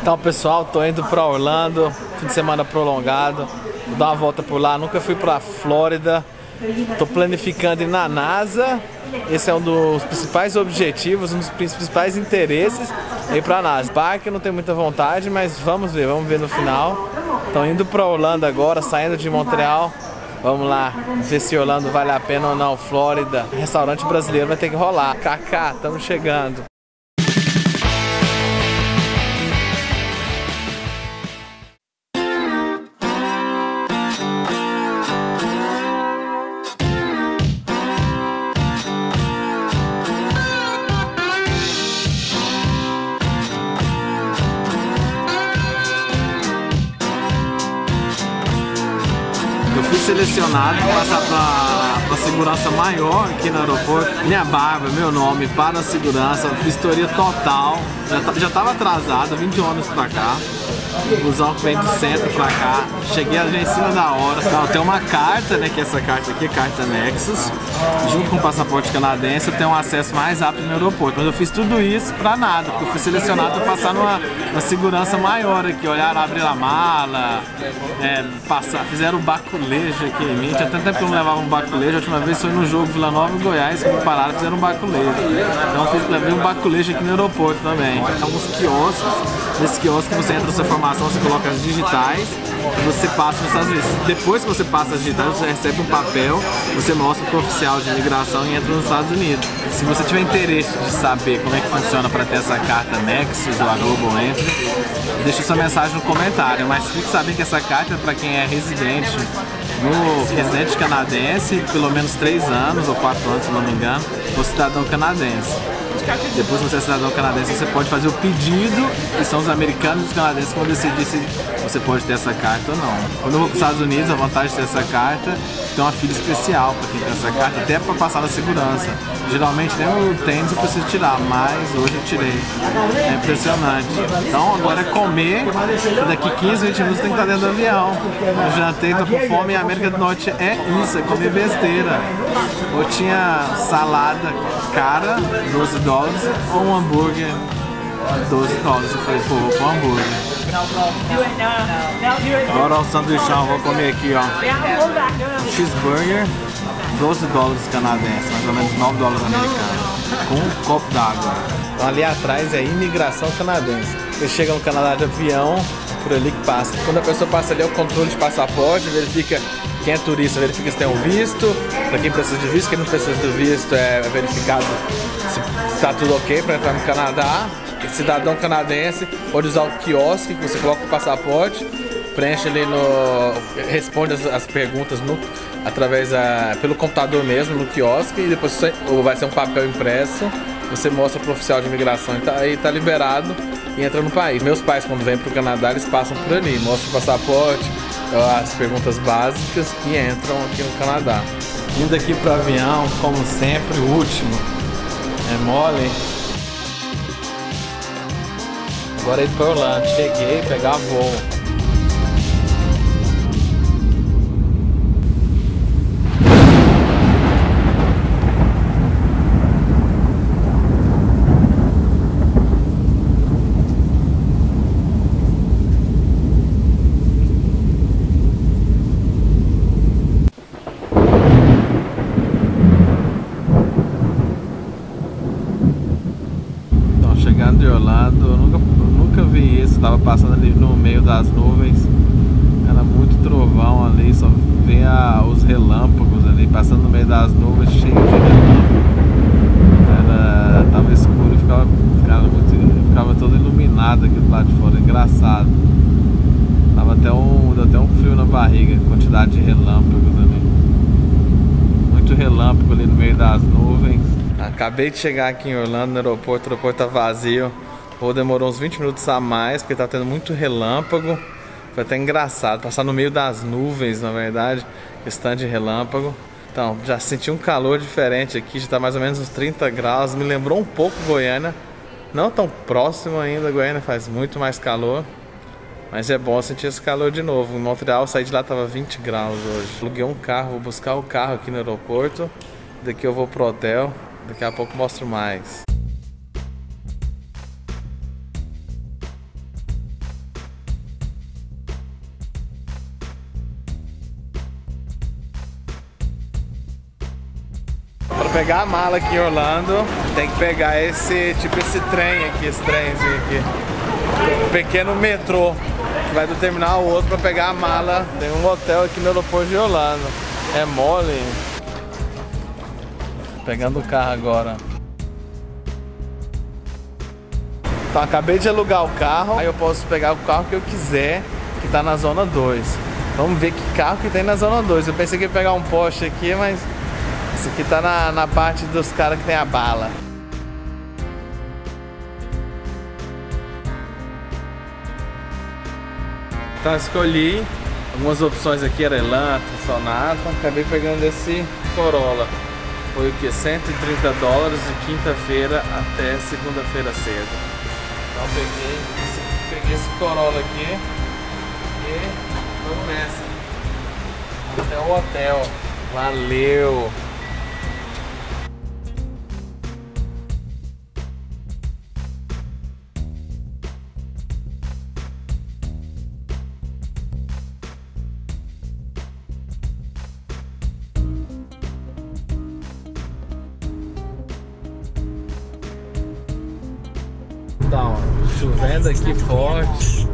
Então pessoal, tô indo para Orlando, fim de semana prolongado, vou dar uma volta por lá, nunca fui para Flórida, tô planificando ir na NASA, esse é um dos principais objetivos, um dos principais interesses, ir para a NASA. Parque não tenho muita vontade, mas vamos ver, vamos ver no final. Tô indo para Orlando agora, saindo de Montreal, Vamos lá, ver se Orlando vale a pena ou não. Flórida, restaurante brasileiro vai ter que rolar. Kaká, estamos chegando. Selecionado passar para segurança maior aqui no aeroporto. Minha barba, meu nome, para a segurança, vistoria total. Já estava atrasado, 20 anos para cá. O busão que vem do centro pra cá. Cheguei ali em cima da hora. Então, tem uma carta, né? Que é essa carta aqui, carta Nexus. Junto com o passaporte canadense, eu tenho um acesso mais rápido no aeroporto. Mas eu fiz tudo isso pra nada, porque eu fui selecionado para passar numa, numa, segurança maior aqui. Olharam, abrir a mala, é, passar, fizeram um baculejo aqui em mim. Tinha tanto tempo que eu não levava um baculejo. A última vez foi no jogo Vila Nova e Goiás que me pararam fizeram um baculejo. Então eu fiz, levei um baculejo aqui no aeroporto também. Tem alguns quiosques. Nesse quiosque você entra na sua você coloca as digitais você passa nos Estados Unidos. Depois que você passa as digitais, você recebe um papel, você mostra para o oficial de imigração e entra nos Estados Unidos. Se você tiver interesse de saber como é que funciona para ter essa carta Nexus ou a Global Entry, deixe sua mensagem no comentário. Mas fique sabendo que essa carta é para quem é residente no residente canadense, pelo menos 3 anos ou 4 anos, se não me engano, ou cidadão canadense. Depois você é cidadão canadense, você pode fazer o pedido e são os americanos e os canadenses que vão decidir se você pode ter essa carta ou não. Quando eu vou para os Estados Unidos, a vantagem de ter essa carta tem uma fila especial para quem tem essa carta, até para passar na segurança. Geralmente nem o tênis eu preciso tirar, mas hoje eu tirei. É impressionante. Então agora é comer, daqui 15, 20 minutos tem que estar dentro do avião. Eu jantei, tô com fome e a América do Norte é isso, é comer besteira. Ou tinha salada cara, 12 dólares, ou um hambúrguer, 12 dólares. Eu falei, pô, vou com hambúrguer. Agora o sanduichão, vou comer aqui, ó. Cheeseburger, 12 dólares canadenses, mais ou menos 9 dólares americanos, com um copo d'água. Então ali atrás é imigração canadense. Você chega no Canadá de avião, por ali que passa. Quando a pessoa passa ali é o controle de passaporte, verifica quem é turista verifica se tem um visto, para quem precisa de visto, quem não precisa do visto é verificado se está tudo ok para entrar no Canadá. Cidadão canadense pode usar o quiosque, que você coloca o passaporte, preenche ali no. responde as, as perguntas no, através a, pelo computador mesmo, no quiosque, e depois você, vai ser um papel impresso, você mostra para o oficial de imigração e tá, está liberado e entra no país. Meus pais, quando vêm para o Canadá, eles passam por ali, mostram o passaporte, as perguntas básicas e entram aqui no Canadá. Indo aqui para o avião, como sempre, o último. É mole. Agora é ir para Orlando. Cheguei, pegar voo. passando ali no meio das nuvens. Era muito trovão ali, só vê a, os relâmpagos ali, passando no meio das nuvens, cheio de relâmpagos. Era, tava escuro ficava, ficava, muito, ficava todo iluminado aqui do lado de fora, engraçado. Tava até um, até um frio na barriga, quantidade de relâmpagos ali. Muito relâmpago ali no meio das nuvens. Acabei de chegar aqui em Orlando, no aeroporto, o aeroporto tá vazio. Ou demorou uns 20 minutos a mais, porque tá tendo muito relâmpago. Foi até engraçado, passar no meio das nuvens, na verdade, stand de relâmpago. Então, já senti um calor diferente aqui, já tá mais ou menos uns 30 graus. Me lembrou um pouco Goiânia. Não tão próximo ainda, Goiânia faz muito mais calor. Mas é bom sentir esse calor de novo. Em Montreal, saí de lá tava 20 graus hoje. Aluguei um carro, vou buscar o carro aqui no aeroporto. Daqui eu vou pro hotel. Daqui a pouco mostro mais. Para pegar a mala aqui em Orlando, tem que pegar esse, tipo esse trem aqui, esse trenzinho aqui. Um pequeno metrô que vai do terminal ao outro para pegar a mala. Tem um hotel aqui no aeroporto de Orlando. É mole. Pegando o carro agora. Então acabei de alugar o carro, aí eu posso pegar o carro que eu quiser, que tá na zona 2. Vamos ver que carro que tem na zona 2. Eu pensei que ia pegar um Porsche aqui, mas esse aqui tá na, na parte dos caras que tem a bala. Então escolhi algumas opções aqui, era Elantra, Sonata, acabei pegando esse Corolla. Foi o que? 130 dólares de quinta-feira até segunda-feira cedo. Então peguei esse, peguei esse Corolla aqui e vamos nessa. Até o hotel. Valeu! Então, chovendo aqui forte.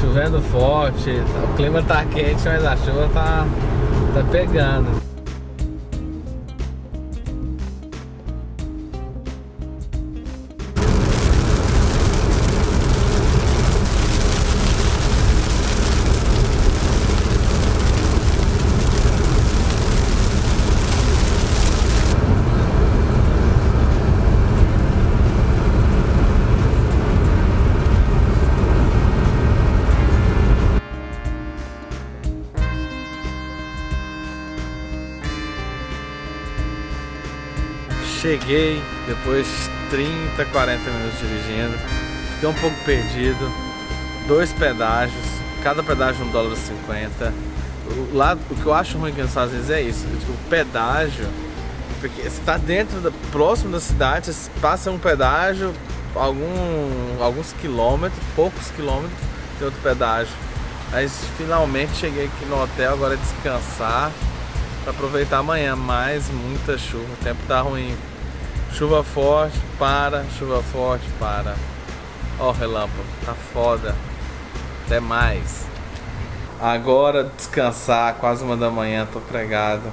Chovendo forte. O clima tá quente, mas a chuva tá, tá pegando. Cheguei depois de 30, 40 minutos dirigindo. Fiquei um pouco perdido. Dois pedágios, cada pedágio 1 dólar 50. O, lado, o que eu acho ruim aqui nos Estados Unidos é isso. O pedágio, porque você está dentro, da, próximo da cidade, passa um pedágio, algum, alguns quilômetros, poucos quilômetros, tem outro pedágio. Mas finalmente cheguei aqui no hotel, agora é descansar para aproveitar amanhã, mas muita chuva, o tempo tá ruim. Chuva forte, para, chuva forte, para. Ó o relâmpago, tá foda. Até mais. Agora descansar, quase uma da manhã, tô pregado.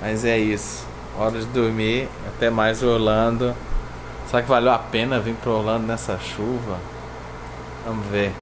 Mas é isso. Hora de dormir. Até mais Orlando. Será que valeu a pena vir para Orlando nessa chuva? Vamos ver.